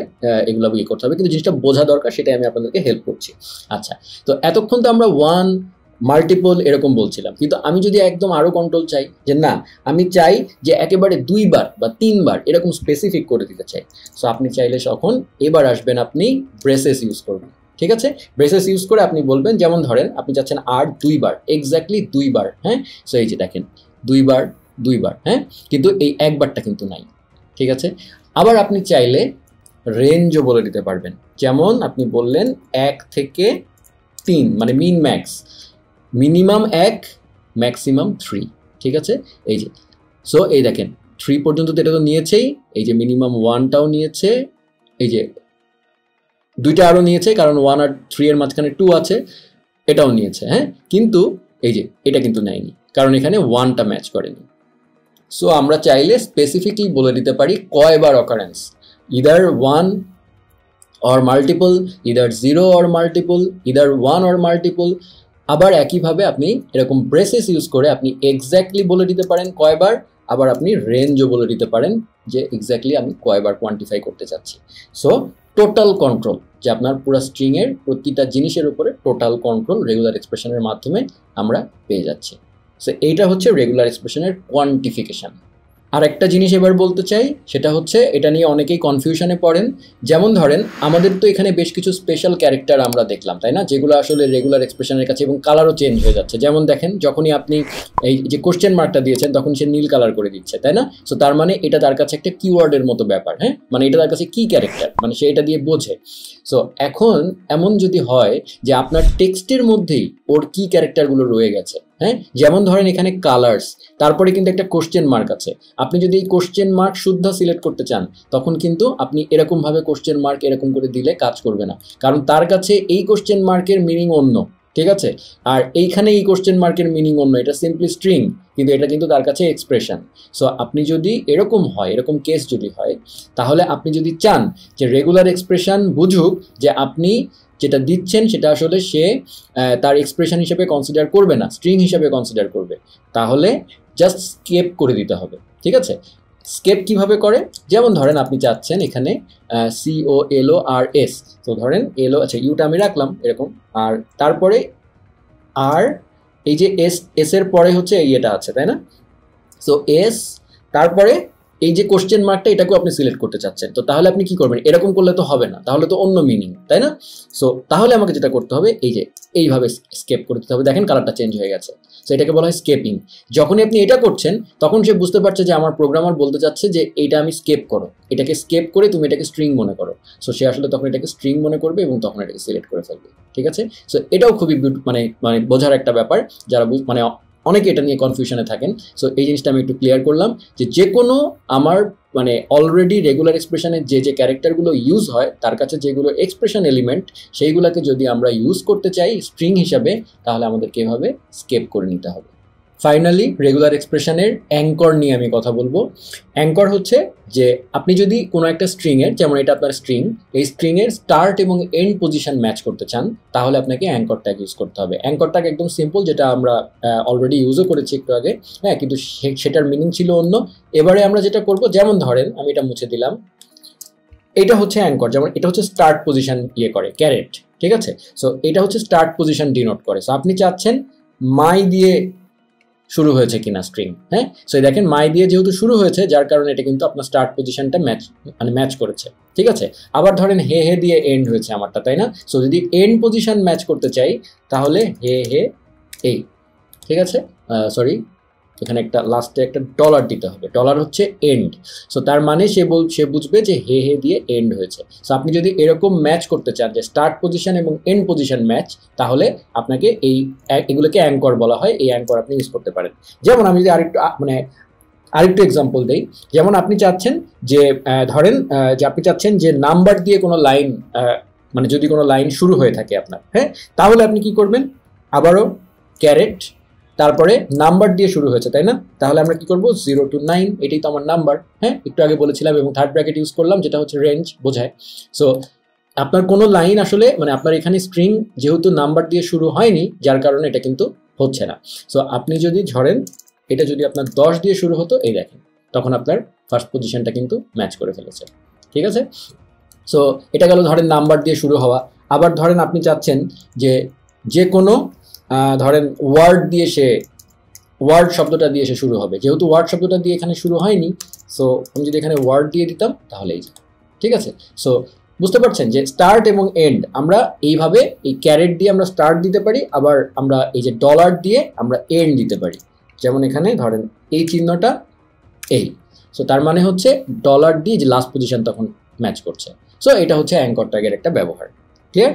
এগুলো ইয়ে করতে হবে। কিন্তু জিনিসটা বোঝা দরকার, সেটাই আমি আপনাদেরকে হেল্প করছি। আচ্ছা তো এতক্ষণ তো আমরা ওয়ান মাল্টিপল এরকম বলছিলাম। কিন্তু আমি যদি একদম আরও কন্ট্রোল চাই, যে না, আমি চাই যে একেবারে দুইবার বা তিনবার এরকম স্পেসিফিক করে দিতে চাই। সো আপনি চাইলে তখন এবার আসবেন, আপনি ব্রেসেস ইউজ করবেন। ঠিক আছে? ব্রেসেস ইউজ করে আপনি বলবেন, যেমন ধরেন, আপনি চাচ্ছেন আর দুইবার এক্স্যাক্টলি দুইবার হ্যাঁ? সো এই যে দেখেন, দুইবার দুইবার হ্যাঁ? কিন্তু এই একবারটা কিন্তু নাই। ঠিক আছে? আবার আপনি চাইলে রেঞ্জও বলে দিতে পারবেন। যেমন আপনি বললেন, এক থেকে তিন মানে মিন ম্যাক্স মিনিমাম এক, ম্যাক্সিমাম থ্রি ঠিক আছে? এই যে সো এই দেখেন থ্রি পর্যন্ত তো এটা তো নিয়েছেই, এই যে মিনিমাম ওয়ানটাও নিয়েছে, এই যে দুইটা আরও নিয়েছে, কারণ ওয়ান আর থ্রি এর মাঝখানে টু আছে, এটাও নিয়েছে হ্যাঁ? কিন্তু এই যে, এটা কিন্তু নেয়নি, কারণ এখানে ওয়ানটা ম্যাচ করেনি। সো আমরা চাইলে স্পেসিফিকলি বলে দিতে পারি কয়বার occurrence either one or multiple either zero or multiple either one or multiple আবার একইভাবে আপনি এরকম ব্রেসেস ইউজ করে আপনি এক্স্যাক্টলি বলে দিতে পারেন কয়বার, আবার আপনি রেঞ্জও বলে দিতে পারেন যে এক্স্যাক্টলি আমি কয়বার কোয়ান্টিফাই করতে চাচ্ছি। সো টোটাল কন্ট্রোল যে আপনার পুরো স্ট্রিংয়ের প্রতিটা জিনিসের উপরে টোটাল কন্ট্রোল রেগুলার এক্সপ্রেশনের মাধ্যমে আমরা পেয়ে যাচ্ছি। সো এইটা হচ্ছে রেগুলার এক্সপ্রেশনের কোয়ান্টিফিকেশান আর একটা জিনিস এবার বলতে চাই, সেটা হচ্ছে এটা নিয়ে অনেকেই কনফিউশনে পড়েন। যেমন ধরেন, আমাদের তো এখানে বেশ কিছু স্পেশাল ক্যারেক্টার আমরা দেখলাম, তাই না? যেগুলো আসলে রেগুলার এক্সপ্রেশনের কাছে এবং কালারও চেঞ্জ হয়ে যাচ্ছে। যেমন দেখেন, যখনই আপনি এই যে কোশ্চেন মার্কটা দিয়েছেন, তখন সে নীল কালার করে দিচ্ছে, তাই না? সো তার মানে এটা তার কাছে একটা কিওয়ার্ডের মতো ব্যাপার হ্যাঁ? মানে এটা তার কাছে কি ক্যারেক্টার মানে সে এটা দিয়ে বোঝে। সো এখন এমন যদি হয় যে আপনার টেক্সটের মধ্যেই ওর কি ক্যারেক্টারগুলো রয়ে গেছে হ্যাঁ? যেমন ধরেন এখানে কালার্স তারপরে কিন্তু একটা কোশ্চেন মার্ক আছে। আপনি যদি এই কোশ্চেন মার্ক শুদ্ধ সিলেক্ট করতে চান, তখন কিন্তু আপনি এরকমভাবে কোশ্চেন মার্ক এরকম করে দিলে কাজ করবে না। কারণ তার কাছে এই কোশ্চেন মার্কের মিনিং অন্য। ঠিক আছে? আর এইখানে এই কোশ্চেন মার্কের মিনিং অন্য, এটা সিম্পলি স্ট্রিং কিন্তু এটা কিন্তু তার কাছে এক্সপ্রেশন সো আপনি যদি এরকম হয়, এরকম কেস যদি হয়, তাহলে আপনি যদি চান যে রেগুলার এক্সপ্রেশন বুঝুক, যে আপনি যেটা দিচ্ছেন সেটা আসলে সে তার এক্সপ্রেশন হিসেবে কনসিডার করবে না স্ট্রিং হিসেবে কনসিডার করবে, তাহলে জাস্ট স্কেপ করে দিতে হবে, ঠিক আছে? স্কেপ কীভাবে করে? যেমন ধরেন আপনি চাচ্ছেন এখানে সিও এলও আর এস তো ধরেন এলও আচ্ছা ইউটা আমি রাখলাম এরকম। আর তারপরে আর এই যে এস এস এর পরে হচ্ছে ইয়েটা আছে, তাই না? সো এস তারপরে এই যে কোশ্চেন মার্কটা এটাকেও আপনি সিলেক্ট করতে চাচ্ছেন। তো তাহলে আপনি কি করবেন? এরকম করলে তো হবে না। তাহলে তো অন্য মিনিং তাই না? সো তাহলে আমাকে যেটা করতে হবে, এই যে এইভাবে স্কেপ করে দিতে হবে। দেখেন কালারটা চেঞ্জ হয়ে গেছে। সো এটাকে বলা হয় স্কেপিং যখনই আপনি এটা করছেন, তখন সে বুঝতে পারছে যে আমার প্রোগ্রামার বলতে চাচ্ছে যে এইটা আমি স্কেপ করো। এটাকে স্কেপ করে তুমি এটাকে স্ট্রিং মনে করো। সো সে আসলে তখন এটাকে স্ট্রিং মনে করবে এবং তখন এটাকে সিলেক্ট করে ফেলবে। ঠিক আছে? সো এটাও খুবই মানে মানে বোঝার একটা ব্যাপার। যারা মানে অনেকে এটা নিয়ে কনফিউশনে থাকেন। সো এই জিনিসটা আমি একটু ক্লিয়ার করলাম যে যে কোনো আমার মানে অলরেডি রেগুলার এক্সপ্রেশনের যে যে ক্যারেক্টারগুলো ইউজ হয়, তার কাছে যেগুলো এক্সপ্রেশন এলিমেন্ট সেইগুলোকে যদি আমরা ইউজ করতে চাই স্ট্রিং হিসাবে, তাহলে আমাদেরকে এভাবে স্কেপ করে নিতে হবে। ফাইনালি রেগুলার এক্সপ্রেশনের অ্যাঙ্কর নিয়ে আমি কথা বলব। অ্যাঙ্কর হচ্ছে যে আপনি যদি কোনো একটা স্ট্রিংয়ের যেমন এটা আপনার স্ট্রিং এই স্ট্রিংয়ের স্টার্ট এবং এন্ড পজিশন ম্যাচ করতে চান, তাহলে আপনাকে অ্যাঙ্কর ট্যাগ ইউজ করতে হবে। অ্যাঙ্কর ট্যাগ একদম সিম্পল যেটা আমরা অলরেডি ইউজও করেছি একটু আগে হ্যাঁ কিন্তু সেটার মিনিং ছিল অন্য। এবারে আমরা যেটা করব, যেমন ধরেন, আমি এটা মুছে দিলাম। এটা হচ্ছে অ্যাঙ্কর যেমন এটা হচ্ছে স্টার্ট পজিশন ইয়ে করে ক্যারেট ঠিক আছে? সো এটা হচ্ছে স্টার্ট পজিশন ডিনোট করে। সো আপনি চাচ্ছেন মাই দিয়ে শুরু হয়েছে কিনা স্ট্রিং হ্যাঁ? সো দেখেন মাই দিয়ে যেহেতু শুরু হয়েছে, যার কারণে এটা কিন্তু আপনার স্টার্ট পজিশনটা ম্যাচ মানে ম্যাচ করেছে, ঠিক আছে? আবার ধরেন, হে হে দিয়ে এন্ড হয়েছে আমারটা, তাই না? সো যদি এন্ড পজিশন ম্যাচ করতে চাই, তাহলে হে হে, এই, ঠিক আছে? সরি এখানে একটা লাস্টে একটা ডলার দিতে হবে। ডলার হচ্ছে এন্ড সো তার মানে সে বল, সে বুঝবে যে হে হে দিয়ে এন্ড হয়েছে। সো আপনি যদি এরকম ম্যাচ করতে চান যে স্টার্ট পজিশন এবং এন্ড পজিশন ম্যাচ তাহলে আপনাকে এই এগুলোকে অ্যাঙ্কর বলা হয়। এই অ্যাঙ্কর আপনি ইউজ করতে পারেন। যেমন আমি যদি আরেকটু মানে আরেকটু এক্সাম্পল দেই। যেমন আপনি চাচ্ছেন যে ধরেন যে আপনি চাচ্ছেন যে নাম্বার দিয়ে কোনো লাইন মানে যদি কোনো লাইন শুরু হয়ে থাকে আপনার হ্যাঁ? তাহলে আপনি কি করবেন? আবারও ক্যারেট তারপরে নাম্বার দিয়ে শুরু হয়েছে, তাই না? তাহলে আমরা কি করব? জিরো টু নাইন, এটাই তো আমার নাম্বার হ্যাঁ? একটু আগে বলেছিলাম এবং থার্ড ব্র্যাকেট ইউজ করলাম, যেটা হচ্ছে রেঞ্জ বোঝায়। সো আপনার কোনো লাইন আসলে মানে আপনার এখানে স্ট্রিং যেহেতু নাম্বার দিয়ে শুরু হয়নি, যার কারণে এটা কিন্তু হচ্ছে না। সো আপনি যদি ধরেন, এটা যদি আপনার দশ দিয়ে শুরু হতো, এই দেখেন, তখন আপনার ফার্স্ট পজিশনটা কিন্তু ম্যাচ করে ফেলেছে। ঠিক আছে? সো এটা গেল ধরেন নাম্বার দিয়ে শুরু হওয়া। আবার ধরেন আপনি চাচ্ছেন যে যে কোনো ধরেন ওয়ার্ড দিয়ে সে ওয়ার্ড শব্দটা দিয়ে সে শুরু হবে। যেহেতু ওয়ার্ড শব্দটা দিয়ে এখানে শুরু হয়নি সো আমি যদি এখানে ওয়ার্ড দিয়ে দিতাম, তাহলে এই ঠিক আছে? সো বুঝতে পারছেন যে স্টার্ট এবং এন্ড আমরা এইভাবে এই ক্যারেট দিয়ে আমরা স্টার্ট দিতে পারি, আবার আমরা এই যে ডলার দিয়ে আমরা এন্ড দিতে পারি। যেমন এখানে ধরেন এই চিহ্নটা এই। সো তার মানে হচ্ছে ডলার দিয়ে যে লাস্ট পজিশন তখন ম্যাচ করছে। সো এটা হচ্ছে অ্যাঙ্কর ট্যাগের একটা ব্যবহার। ক্লিয়ার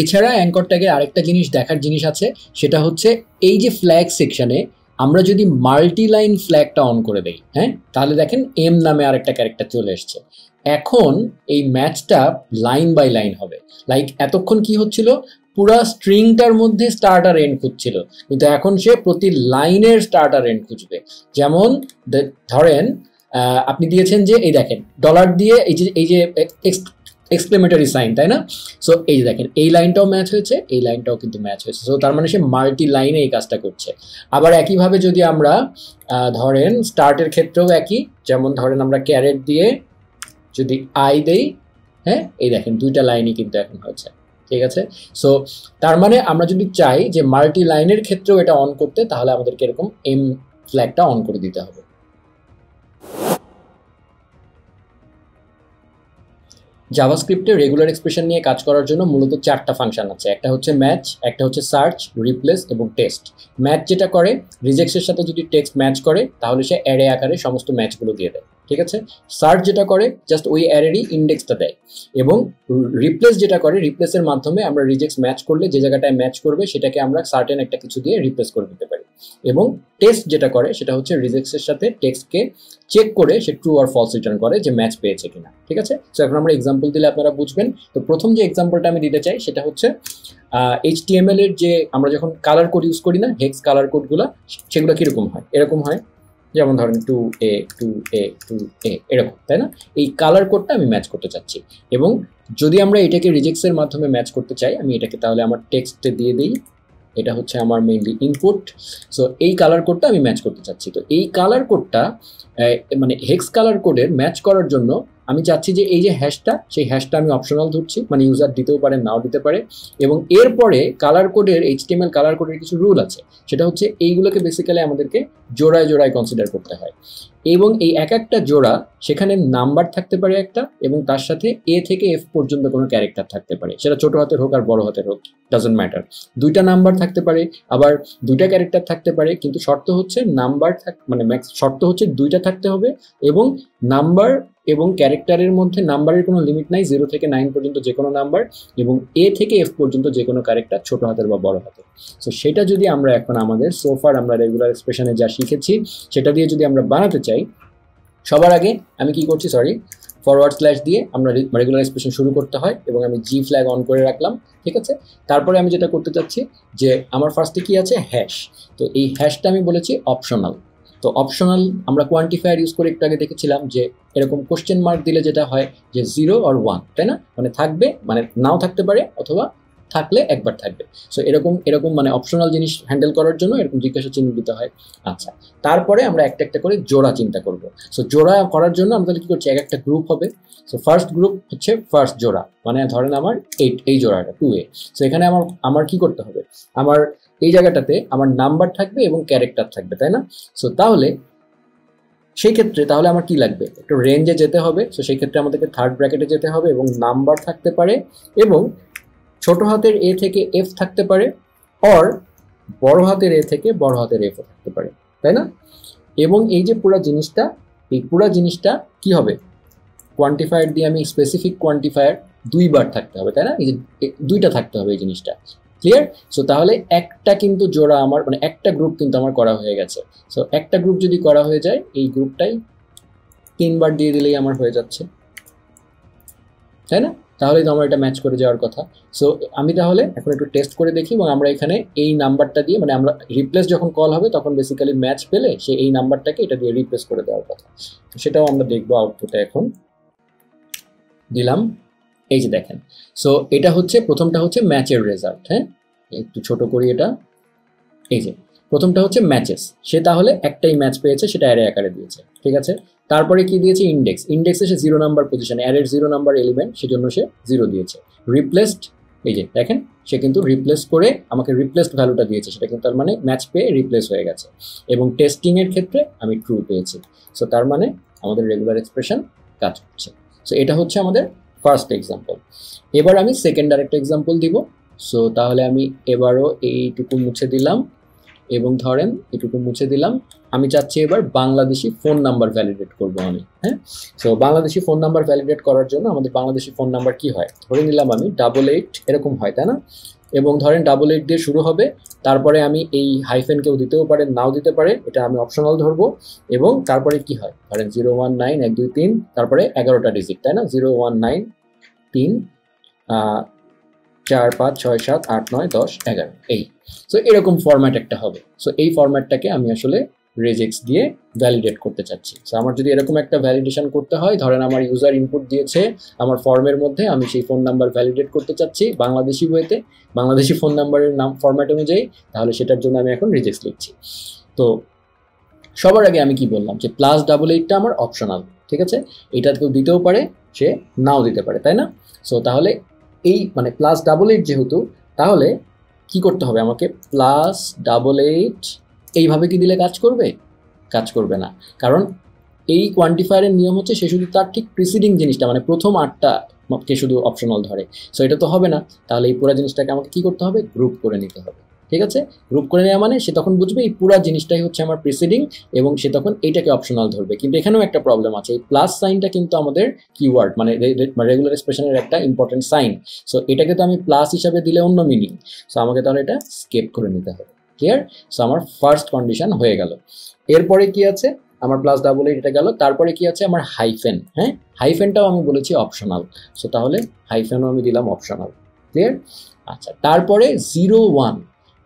এছাড়া অ্যাঙ্কর ট্যাগের আরেকটা জিনিস দেখার জিনিস আছে, সেটা হচ্ছে এই যে ফ্ল্যাগ সেকশনে আমরা যদি মাল্টি লাইন ফ্ল্যাগটা অন করে দেই হ্যাঁ? তাহলে দেখেন এম নামে আরেকটা ক্যারেক্টার চলে এসছে। এখন এই ম্যাচটা লাইন বাই লাইন হবে। লাইক এতক্ষণ কি হচ্ছিল? পুরা স্ট্রিংটার মধ্যে স্টার্টার এন্ড খুঁজছিল। কিন্তু এখন সে প্রতি লাইনের স্টার্টার এন্ড খুঁজবে। যেমন ধরেন আপনি দিয়েছেন যে, এই দেখেন ডলার দিয়ে এই যে এই যে এক্সক্লেমেটারি সাইন তাই না? সো এই দেখেন, এই লাইনটাও ম্যাচ হয়েছে, এই লাইনটাও কিন্তু ম্যাচ হয়েছে। সো তার মানে সে মাল্টি লাইনে এই কাজটা করছে। আবার একইভাবে যদি আমরা ধরেন স্টার্টের ক্ষেত্রেও একই, যেমন ধরেন আমরা ক্যারেট দিয়ে যদি আই দেই হ্যাঁ এই দেখেন দুইটা লাইনই কিন্তু এখন হয়েছে, ঠিক আছে? সো তার মানে আমরা যদি চাই যে মাল্টি লাইনের ক্ষেত্রেও এটা অন করতে, তাহলে আমাদেরকে এরকম এম ফ্ল্যাগটা অন করে দিতে হবে। জাভাস্ক্রিপ্টে রেগুলার এক্সপ্রেশন নিয়ে কাজ করার জন্য মূলত চারটা ফাংশন আছে। একটা হচ্ছে ম্যাচ একটা হচ্ছে সার্চ রিপ্লেস এবং টেস্ট ম্যাচ যেটা করে রিজেক্সের সাথে যদি টেক্সট ম্যাচ করে, তাহলে সে অ্যারে আকারে সমস্ত ম্যাচগুলো দিয়ে দেয়। ঠিক আছে? সার্চ যেটা করে জাস্ট ওই অ্যারেরই ইন্ডেক্সটা দেয়। এবং রিপ্লেস যেটা করে রিপ্লেসের মাধ্যমে আমরা রিজেক্টস ম্যাচ করলে যে জায়গাটায় ম্যাচ করবে, সেটাকে আমরা সার্টেন একটা কিছু দিয়ে রিপ্লেস করে দিতে পারি। এবং টেস্ট যেটা করে, সেটা হচ্ছে রিজেক্টসের সাথে টেক্সটকে চেক করে সে ট্রু আর ফলস রিটার্ন করে যে ম্যাচ পেয়েছে কিনা। ঠিক আছে? সো এখন আমরা এক্সাম্পল দিলে আপনারা বুঝবেন। তো প্রথম যে এক্সাম্পলটা আমি দিতে চাই, সেটা হচ্ছে এইচ এর যে আমরা যখন কালার কোড ইউজ করি না হেক্স কালার কোডগুলো সেগুলো কীরকম হয়? এরকম হয়। যেমন ধরেন two A two A two A এরকম, তাই না? এই কালার কোডটা আমি ম্যাচ করতে চাচ্ছি। এবং যদি আমরা এটাকে রিজেক্টসের মাধ্যমে ম্যাচ করতে চাই, আমি এটাকে তাহলে আমার টেক্সটে দিয়ে দিই। এটা হচ্ছে আমার মেইনলি ইনপুট সো এই কালার কোডটা আমি ম্যাচ করতে চাচ্ছি। তো এই কালার কোডটা মানে হেক্স কালার কোডের ম্যাচ করার জন্য আমি চাচ্ছি যে এই যে হ্যাশটা, সেই হ্যাশটা আমি অপশনাল ধরছি মানে ইউজার দিতেও পারে, নাও দিতে পারে। এবং এরপরে কালার কোডের এইচটিএমএল কালার কোডের কিছু রুল আছে। সেটা হচ্ছে এইগুলোকে বেসিক্যালি আমাদেরকে জোড়ায় জোড়ায় কনসিডার করতে হয়। এবং এই এক একটা জোড়া, সেখানে নাম্বার থাকতে পারে একটা, এবং তার সাথে এ থেকে এফ পর্যন্ত কোনো ক্যারেক্টার থাকতে পারে। সেটা ছোট হাতের হোক আর বড় হাতের হোক ডাজেন্ট ম্যাটার দুইটা নাম্বার থাকতে পারে, আবার দুইটা ক্যারেক্টার থাকতে পারে, কিন্তু শর্ত হচ্ছে নাম্বার থাক মানে ম্যাক্স শর্ত হচ্ছে দুইটা থাকতে হবে, এবং নাম্বার এবং ক্যারেক্টারের মধ্যে নাম্বারের কোনো লিমিট নাই জিরো থেকে নাইন পর্যন্ত যে কোনো নাম্বার এবং এ থেকে এফ পর্যন্ত যে কোনো ক্যারেক্টার ছোট হাতের বা বড় হাতের। সো সেটা যদি আমরা এখন আমাদের সোফার আমরা রেগুলার এক্সপ্রেশনে যা শিখেছি, সেটা দিয়ে যদি আমরা বানাতে চাই, সবার আগে আমি কি করছি সরি ফরওয়ার্ড স্ল্যাশ দিয়ে আমরা রেগুলার এক্সপ্রেশন শুরু করতে হয় এবং আমি জি ফ্ল্যাগ অন করে রাখলাম, ঠিক আছে? তারপরে আমি যেটা করতে চাচ্ছি যে আমার ফার্স্টে কি আছে? হ্যাশ তো এই হ্যাশটা আমি বলেছি অপশনাল তো অপশনাল আমরা কোয়ান্টিফায়ার ইউজ করে একটু আগে দেখেছিলাম যে এরকম কোশ্চেন মার্ক দিলে যেটা হয় যে জিরো আর ওয়ান তাই না? মানে থাকবে মানে নাও থাকতে পারে অথবা থাকলে একবার থাকবে। সো এরকম এরকম মানে অপশনাল জিনিস হ্যান্ডেল করার জন্য এরকম জিজ্ঞাসা চিহ্ন দিতে হয়। আচ্ছা তারপরে আমরা একটা একটা করে জোড়া চিন্তা করব। সো জোড়া করার জন্য আমরা তাহলে কী করছি? এক একটা গ্রুপ হবে। সো ফার্স্ট গ্রুপ হচ্ছে ফার্স্ট জোড়া। মানে ধরেন আমার এইট এই জোড়াটা টু এ সো এখানে আমার আমার কি করতে হবে? আমার এই জায়গাটাতে আমার নাম্বার থাকবে এবং ক্যারেক্টার থাকবে, তাই না? সো তাহলে সেই ক্ষেত্রে তাহলে আমার কি লাগবে? একটু রেঞ্জে যেতে হবে। সো সেই ক্ষেত্রে আমাদেরকে থার্ড ব্র্যাকেটে যেতে হবে এবং নাম্বার থাকতে পারে এবং ছোট হাতের এ থেকে এফ থাকতে পারে অর বড় হাতের এ থেকে বড় হাতের এফও থাকতে পারে, তাই না? এবং এই যে পুরো জিনিসটা, এই পুরো জিনিসটা কি হবে? কোয়ান্টিফায়ার দিয়ে আমি স্পেসিফিক কোয়ান্টিফায়ার দুইবার থাকতে হবে, তাই না? এই যে দুইটা থাকতে হবে এই জিনিসটা ক্লিয়ার সো তাহলে একটা কিন্তু জোড়া আমার মানে একটা গ্রুপ কিন্তু আমার করা হয়ে গেছে। সো একটা গ্রুপ যদি করা হয়ে যায়, এই গ্রুপটাই তিনবার দিয়ে দিলেই আমার হয়ে যাচ্ছে, তাই না? তাহলেই তো আমার এটা ম্যাচ করে যাওয়ার কথা। সো আমি তাহলে এখন একটু টেস্ট করে দেখি এবং আমরা এখানে এই নাম্বারটা দিয়ে মানে আমরা রিপ্লেস যখন কল হবে, তখন বেসিক্যালি ম্যাচ পেলে সে এই নাম্বারটাকে এটা দিয়ে রিপ্লেস করে দেওয়ার কথা। সেটাও আমরা দেখব আউটপুটে এখন। দিলাম। এই যে দেখেন। সো এটা হচ্ছে, প্রথমটা হচ্ছে ম্যাচের রেজাল্ট হ্যাঁ? একটু ছোট করি এটা। এই যে প্রথমটা হচ্ছে ম্যাচেস সে তাহলে একটাই ম্যাচ পেয়েছে, সেটা অ্যারে আকারে দিয়েছে। ঠিক আছে? তারপরে কি দিয়েছে? ইন্ডেক্স ইন্ডেক্সে সে জিরো নাম্বার পজিশনে অ্যারের জিরো নাম্বার এলিমেন্ট সেজন্য সে জিরো দিয়েছে। রিপ্লেসড এই যে দেখেন, সে কিন্তু রিপ্লেস করে আমাকে রিপ্লেসড ভ্যালুটা দিয়েছে। সেটা কিন্তু তার মানে ম্যাচ পেয়ে রিপ্লেস হয়ে গেছে। এবং টেস্টিংয়ের ক্ষেত্রে আমি ট্রু পেয়েছি। সো তার মানে আমাদের রেগুলার এক্সপ্রেশন কাজ করছে। সো এটা হচ্ছে আমাদের ফার্স্ট এক্সাম্পল এবার আমি সেকেন্ড আরেকটা এক্সাম্পল দিব। সো তাহলে আমি এবারও এইটুকু মুছে দিলাম। এবং ধরেন এটুকু মুছে দিলাম, আমি চাচ্ছি এবার বাংলাদেশি ফোন নাম্বার ভ্যালিডেট করব আমি হ্যাঁ? So Bangladeshi phone number validate করার জন্য আমাদের বাংলাদেশি ফোন নাম্বার কি হয়? ধরে নিলাম আমি ডাবল এইট এরকম হয়, তাই না? এবং ধরেন ডাবল এইট দিয়ে শুরু হবে, তারপরে আমি এই হাইফেন কেউ দিতেও পারে নাও দিতে পারে, এটা আমি অপশনাল ধরবো, এবং তারপরে কি হয়? ধরেন জিরো ওয়ান নাইন এক দুই তিন, তারপরে এগারোটা ডিজিট তাই না? জিরো ওয়ান নাইন তিন চার, পাঁচ, ছয়, সাত, আট, নয়, দশ, এগারো, এই। সো এরকম ফরম্যাট একটা হবে। সো এই ফরম্যাটটাকে আমি আসলে রেজেক্স দিয়ে ভ্যালিডেট করতে চাচ্ছি। সো আমার যদি এরকম একটা ভ্যালিডেশন করতে হয়, ধরেন আমার ইউজার ইনপুট দিয়েছে, আমার ফর্মের মধ্যে আমি সেই ফোন নাম্বার ভ্যালিডেট করতে চাচ্ছি বাংলাদেশি বইতে বাংলাদেশি ফোন নাম্বারের নাম ফর্ম্যাট অনুযায়ী, তাহলে সেটার জন্য আমি এখন রিজেক্স লিখছি। তো, সবার আগে আমি কি বললাম যে প্লাস ডাবল এইটটা আমার অপশনাল ঠিক আছে? এটা কেউ দিতেও পারে, সে নাও দিতে পারে, তাই না? সো তাহলে এই মানে প্লাস ডাবল এইট যেহেতু, তাহলে কি করতে হবে আমাকে? প্লাস ডাবল এইট এইভাবে কি দিলে কাজ করবে? কাজ করবে না। কারণ এই কোয়ান্টিফায়ারের নিয়ম হচ্ছে সে শুধু তার ঠিক প্রিসিডিং জিনিসটা মানে প্রথম আটটা কে শুধু অপশনাল ধরে। সো এটা তো হবে না। তাহলে এই পুরো জিনিসটাকে আমাকে কি করতে হবে? গ্রুপ করে নিতে হবে। ঠিক আছে? গ্রুপ করে নেওয়া মানে সে তখন বুঝবে এই পুরো জিনিসটাই হচ্ছে আমার প্রিসিডিং এবং সে তখন এইটাকে অপশনাল ধরবে। কিন্তু এখানেও একটা প্রবলেম আছে। এই প্লাস সাইনটা কিন্তু আমাদের কিওয়ার্ড মানে রেগুলার এক্সপ্রেশনের একটা ইম্পর্টেন্ট সাইন সো এটাকে তো আমি প্লাস হিসাবে দিলে অন্য মিনিং সো আমাকে তাহলে এটা স্কেপ করে নিতে হবে। ক্লিয়ার সো আমার ফার্স্ট কন্ডিশন হয়ে গেল। এরপরে কি আছে? আমার প্লাস ডাবল এইট এটা গেল। তারপরে কি আছে? আমার হাইফেন হ্যাঁ? হাইফেনটাও আমি বলেছি অপশনাল সো তাহলে হাইফেনও আমি দিলাম অপশনাল ক্লিয়ার আচ্ছা তারপরে জিরো ওয়ান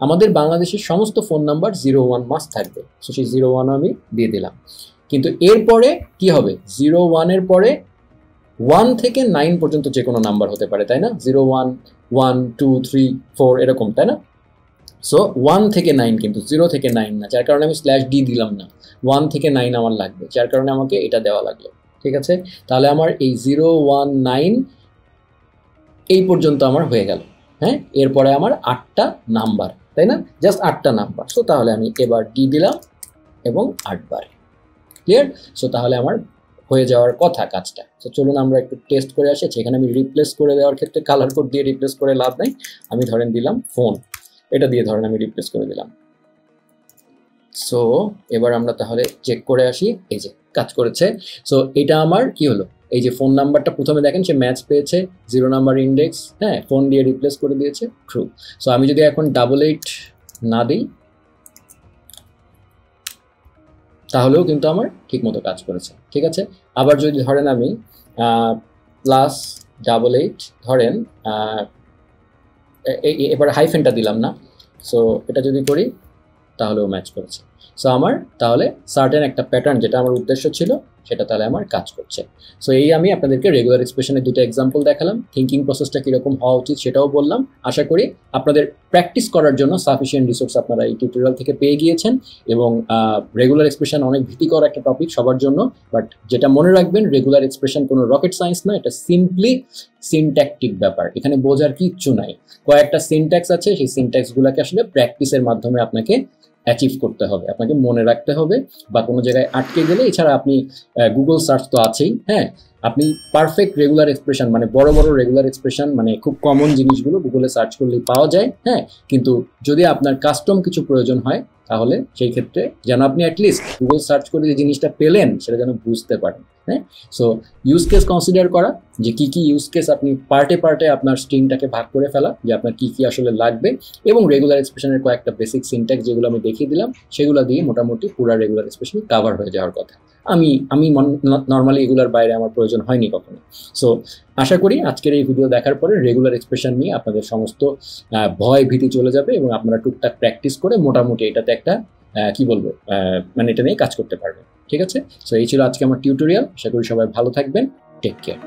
আমাদের বাংলাদেশের সমস্ত phone number zero one must থাকবে। সো সেই জিরো ওয়ানও আমি দিয়ে দিলাম। কিন্তু এরপরে কি হবে? জিরো ওয়ানের পরে ওয়ান থেকে নাইন পর্যন্ত যে কোনো নাম্বার হতে পারে, তাই না? Zero one one two three four এরকম, তাই না? সো ওয়ান থেকে নাইন কিন্তু জিরো থেকে নাইন না, যার কারণে আমি স্ল্যাশ ডি দিলাম না। ওয়ান থেকে নাইন আমার লাগবে, যার কারণে আমাকে এটা দেওয়া লাগল। ঠিক আছে? তাহলে আমার এই জিরো ওয়ান নাইন এই পর্যন্ত আমার হয়ে গেল। হ্যাঁ? এরপরে আমার আটটা নাম্বার তাই না? জাস্ট আটটা নাম্বার সো তাহলে আমি এবার ডি দিলাম এবং আটবার ক্লিয়ার সো তাহলে আমার হয়ে যাওয়ার কথা কাজটা। তো চলুন আমরা একটু টেস্ট করে আসি। সেখানে আমি রিপ্লেস করে দেওয়ার ক্ষেত্রে কালার কোড দিয়ে রিপ্লেস করে লাভ নাই। আমি ধরেন দিলাম ফোন এটা দিয়ে ধরেন আমি রিপ্লেস করে দিলাম। সো এবার আমরা তাহলে চেক করে আসি। এই যে, কাজ করেছে। সো এটা আমার কি হলো? এই যে ফোন নাম্বারটা প্রথমে দেখেন, সে ম্যাচ পেয়েছে জিরো নাম্বার ইন্ডেক্স হ্যাঁ ফোন দিয়ে রিপ্লেস করে দিয়েছে ট্রু সো আমি যদি এখন ডাবল এইট না দিই, তাহলেও কিন্তু আমার ঠিক মতো কাজ করেছে, ঠিক আছে? আবার যদি ধরেন আমি প্লাস ডাবল এইট ধরেন এবার হাইফেনটা দিলাম না সো এটা যদি করি, তাহলেও ম্যাচ করেছে। সো আমার তাহলে সার্টেন একটা প্যাটার্ন যেটা আমার উদ্দেশ্য ছিল সেটা তাহলে আমার কাজ করছে। সো এই আমি আপনাদেরকে রেগুলার এক্সপ্রেশনের দুটো এক্সাম্পল দেখালাম থিঙ্কিং প্রসেসটা কীরকম হওয়া উচিত সেটাও বললাম। আশা করি আপনাদের প্র্যাকটিস করার জন্য সাফিসিয়েন্ট রিসোর্স আপনারা এই টিউটোরিয়াল থেকে পেয়ে গিয়েছেন এবং রেগুলার এক্সপ্রেশন অনেক ভীতিকর একটা টপিক সবার জন্য বাট যেটা মনে রাখবেন রেগুলার এক্সপ্রেশন কোনো রকেট সায়েন্স না, এটা সিম্পলি সিনট্যাকটিক ব্যাপার। এখানে বোঝার কিচ্ছু নাই। কয়েকটা সিনট্যাক্স আছে, সেই সিনট্যাক্সগুলোকে আসলে প্র্যাকটিসের মাধ্যমে আপনাকে অ্যাচিভ করতে হবে। আপনাকে মনে রাখতে হবে বা কোনো জায়গায় আটকে গেলে, এছাড়া আপনি গুগল সার্চ তো আছেই হ্যাঁ? আপনি পারফেক্ট রেগুলার এক্সপ্রেশন মানে বড় বড় রেগুলার এক্সপ্রেশন মানে খুব কমন জিনিসগুলো গুগলে সার্চ করলেই পাওয়া যায় হ্যাঁ? কিন্তু যদি আপনার কাস্টম কিছু প্রয়োজন হয়, তাহলে সেই ক্ষেত্রে যেন আপনি অ্যাটলিস্ট গুগল সার্চ করে যে জিনিসটা পেলেন, সেটা যেন বুঝতে পারেন। সো ইউজ কেস কনসিডার করা যে কি কি ইউজ কেস আপনি পার্টে পার্টে আপনার স্ট্রিংটাকে ভাগ করে ফেলা, যে আপনার কি কি আসলে লাগবে এবং রেগুলার এক্সপ্রেশনের কয়েকটা বেসিক সিনট্যাক্স যেগুলো আমি দেখিয়ে দিলাম, সেগুলো দিয়ে মোটামুটি পুরো রেগুলার এক্সপ্রেশন কাভার হয়ে যাওয়ার কথা। আমি আমি নর্মালি এগুলোর বাইরে আমার প্রয়োজন হয়নি কখনো। সো আশা করি আজকের এই ভিডিও দেখার পরে রেগুলার এক্সপ্রেশন নিয়ে আপনাদের সমস্ত ভয় ভীতি চলে যাবে এবং আপনারা টুকটাক প্র্যাকটিস করে মোটামুটি এটাতে একটা কি বলব মানে এটা নিয়ে কাজ করতে পারবেন। ঠিক আছে? সো এই ছিল আজকে আমার টিউটোরিয়াল আশা করি সবাই ভালো থাকবেন। Take care